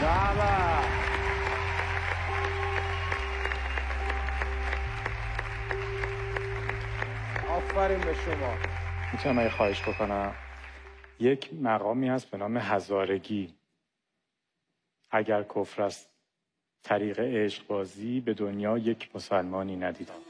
Brava! آفرین به شما. می‌تونم خواهش بکنم. یک مقامی هست به نام هزارگی. اگر کفر است طریق عشق بازی به دنیا یک مسلمانی ندیدم.